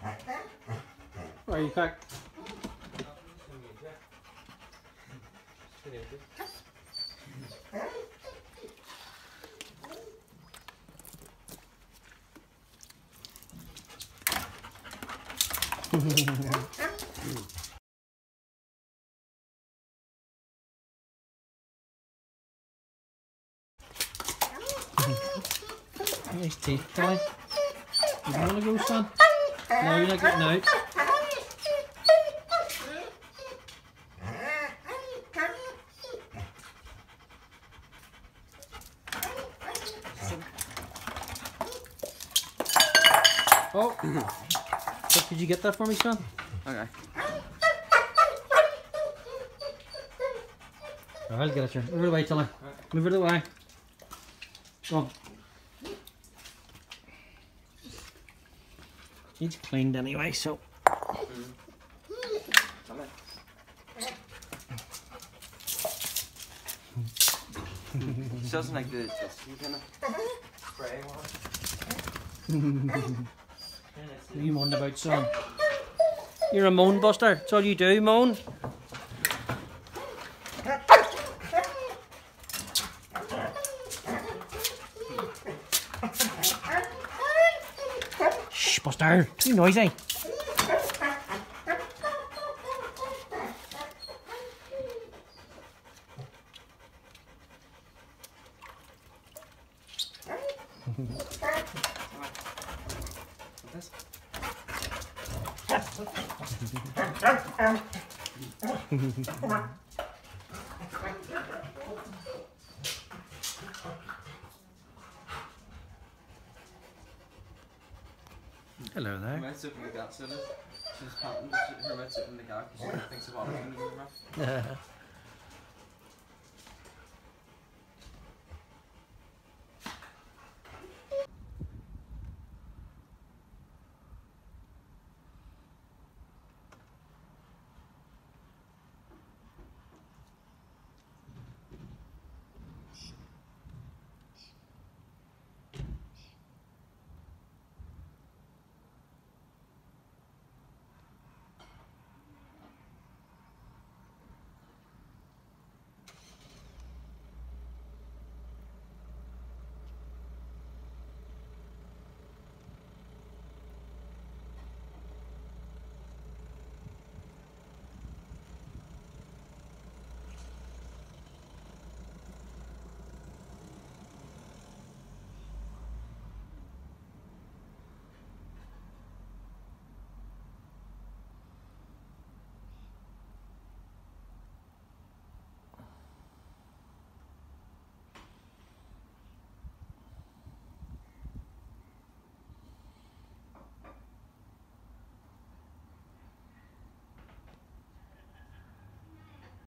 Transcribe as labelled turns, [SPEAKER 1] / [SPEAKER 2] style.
[SPEAKER 1] Where are you crack? nice teeth, boy. You to go, son? No, you're not getting out. Oh! Look, did you get that for me, son?
[SPEAKER 2] Okay.
[SPEAKER 1] Oh, I'll get it, sure. Move it away, Tilly. Move it away. Go on. Needs cleaned anyway, so.
[SPEAKER 2] She doesn't like the dusty kind of spray one.
[SPEAKER 1] What are you moaning about, son? You're a moan buster. That's all you do, moan. Shh, Buster. Too noisy. Hello
[SPEAKER 2] Her
[SPEAKER 1] there.
[SPEAKER 2] like that, so. She's panting, but she- her mouth's open like because she thinks the to rough.